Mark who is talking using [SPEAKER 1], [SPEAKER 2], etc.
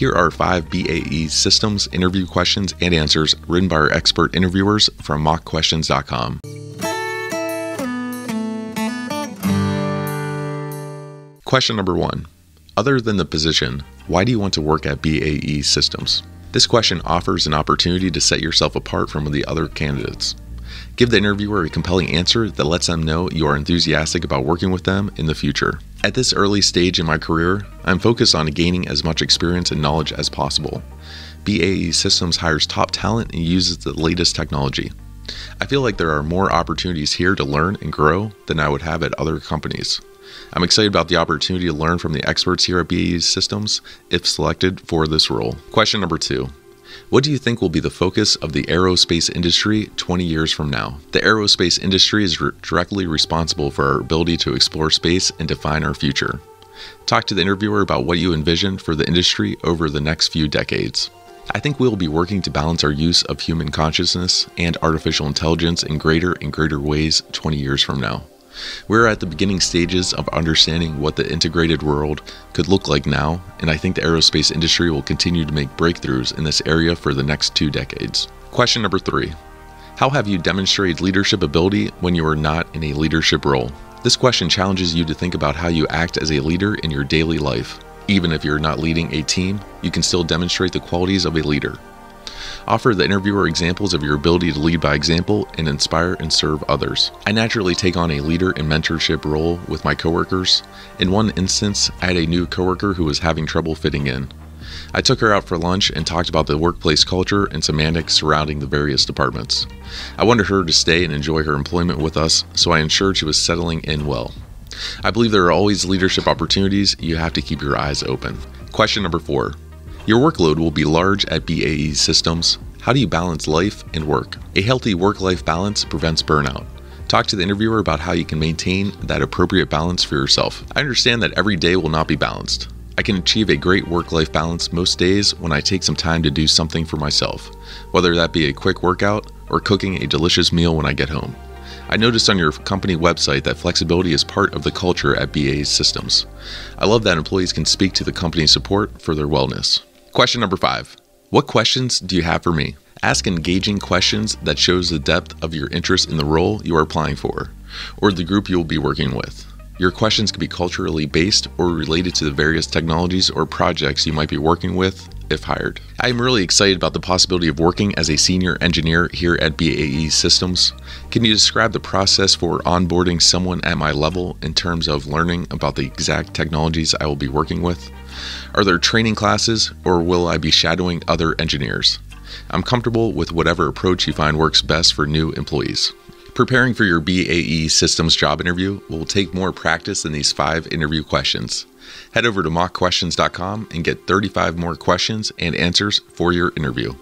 [SPEAKER 1] Here are five BAE Systems interview questions and answers written by our expert interviewers from mockquestions.com. Question number one Other than the position, why do you want to work at BAE Systems? This question offers an opportunity to set yourself apart from the other candidates. Give the interviewer a compelling answer that lets them know you are enthusiastic about working with them in the future. At this early stage in my career, I'm focused on gaining as much experience and knowledge as possible. BAE Systems hires top talent and uses the latest technology. I feel like there are more opportunities here to learn and grow than I would have at other companies. I'm excited about the opportunity to learn from the experts here at BAE Systems if selected for this role. Question number two what do you think will be the focus of the aerospace industry 20 years from now? The aerospace industry is re- directly responsible for our ability to explore space and define our future. Talk to the interviewer about what you envision for the industry over the next few decades. I think we'll be working to balance our use of human consciousness and artificial intelligence in greater and greater ways 20 years from now. We're at the beginning stages of understanding what the integrated world could look like now, and I think the aerospace industry will continue to make breakthroughs in this area for the next two decades. Question number three How have you demonstrated leadership ability when you are not in a leadership role? This question challenges you to think about how you act as a leader in your daily life. Even if you're not leading a team, you can still demonstrate the qualities of a leader. Offer the interviewer examples of your ability to lead by example and inspire and serve others. I naturally take on a leader and mentorship role with my coworkers. In one instance, I had a new coworker who was having trouble fitting in. I took her out for lunch and talked about the workplace culture and semantics surrounding the various departments. I wanted her to stay and enjoy her employment with us, so I ensured she was settling in well. I believe there are always leadership opportunities, you have to keep your eyes open. Question number four your workload will be large at BAE Systems. How do you balance life and work? A healthy work life balance prevents burnout. Talk to the interviewer about how you can maintain that appropriate balance for yourself. I understand that every day will not be balanced. I can achieve a great work life balance most days when I take some time to do something for myself, whether that be a quick workout or cooking a delicious meal when I get home. I noticed on your company website that flexibility is part of the culture at BAE Systems. I love that employees can speak to the company's support for their wellness. Question number five What questions do you have for me? Ask engaging questions that shows the depth of your interest in the role you are applying for or the group you will be working with. Your questions can be culturally based or related to the various technologies or projects you might be working with if hired. I am really excited about the possibility of working as a senior engineer here at BAE Systems. Can you describe the process for onboarding someone at my level in terms of learning about the exact technologies I will be working with? Are there training classes or will I be shadowing other engineers? I'm comfortable with whatever approach you find works best for new employees. Preparing for your BAE Systems job interview will take more practice than these five interview questions. Head over to mockquestions.com and get 35 more questions and answers for your interview.